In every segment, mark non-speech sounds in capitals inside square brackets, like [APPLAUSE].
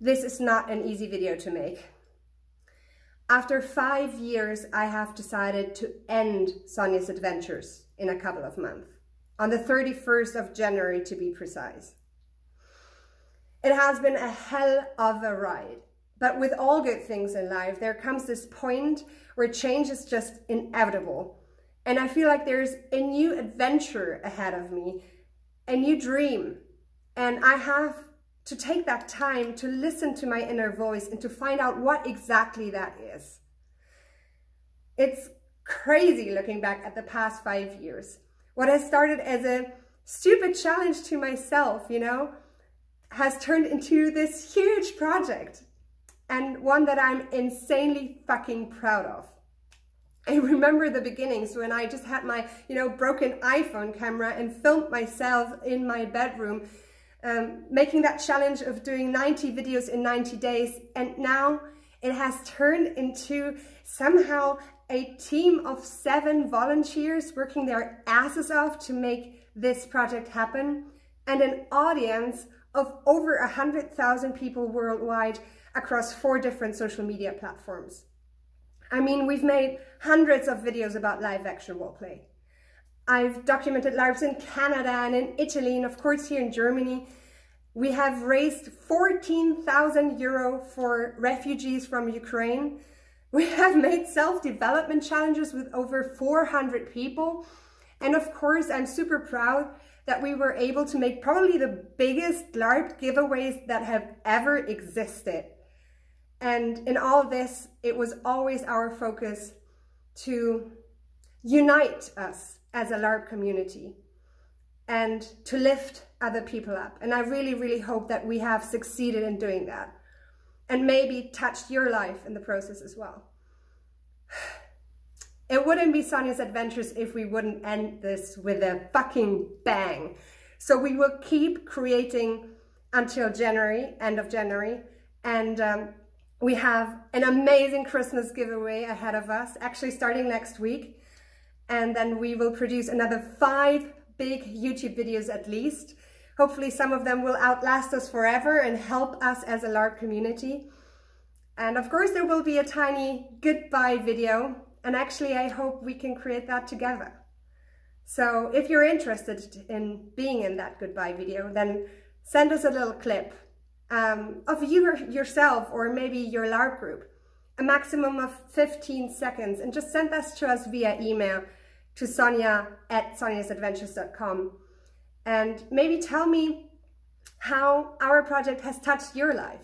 this is not an easy video to make. After five years, I have decided to end Sonja's adventures in a couple of months, on the 31st of January to be precise. It has been a hell of a ride, but with all good things in life, there comes this point where change is just inevitable. And I feel like there's a new adventure ahead of me, a new dream. And I have to take that time to listen to my inner voice and to find out what exactly that is. It's crazy looking back at the past five years. What has started as a stupid challenge to myself, you know, has turned into this huge project and one that I'm insanely fucking proud of. I remember the beginnings when I just had my, you know, broken iPhone camera and filmed myself in my bedroom um, making that challenge of doing 90 videos in 90 days. And now it has turned into somehow a team of seven volunteers working their asses off to make this project happen and an audience of over 100,000 people worldwide across four different social media platforms. I mean, we've made hundreds of videos about live action roleplay. I've documented LARPs in Canada and in Italy and of course here in Germany. We have raised 14,000 euro for refugees from Ukraine. We have made self-development challenges with over 400 people. And of course, I'm super proud that we were able to make probably the biggest LARP giveaways that have ever existed. And in all this, it was always our focus to unite us as a LARP community and to lift other people up. And I really, really hope that we have succeeded in doing that and maybe touched your life in the process as well. [SIGHS] It wouldn't be Sonja's Adventures if we wouldn't end this with a fucking bang. So we will keep creating until January, end of January. And um, we have an amazing Christmas giveaway ahead of us, actually starting next week and then we will produce another five big YouTube videos at least. Hopefully some of them will outlast us forever and help us as a LARP community. And of course there will be a tiny goodbye video and actually I hope we can create that together. So if you're interested in being in that goodbye video, then send us a little clip um, of you yourself or maybe your LARP group, a maximum of 15 seconds, and just send that to us via email to Sonja at sonjasadventures.com and maybe tell me how our project has touched your life.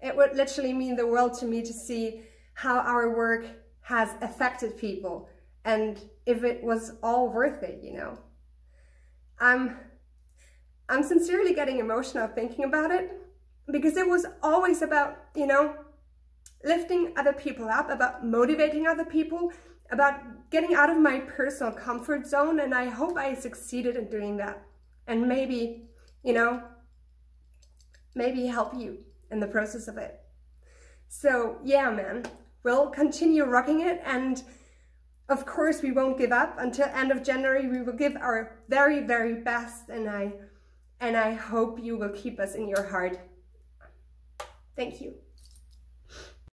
It would literally mean the world to me to see how our work has affected people and if it was all worth it, you know. I'm, I'm sincerely getting emotional thinking about it because it was always about, you know, lifting other people up, about motivating other people, about getting out of my personal comfort zone and I hope I succeeded in doing that. And maybe, you know, maybe help you in the process of it. So yeah, man, we'll continue rocking it and of course we won't give up until end of January. We will give our very, very best and I, and I hope you will keep us in your heart. Thank you.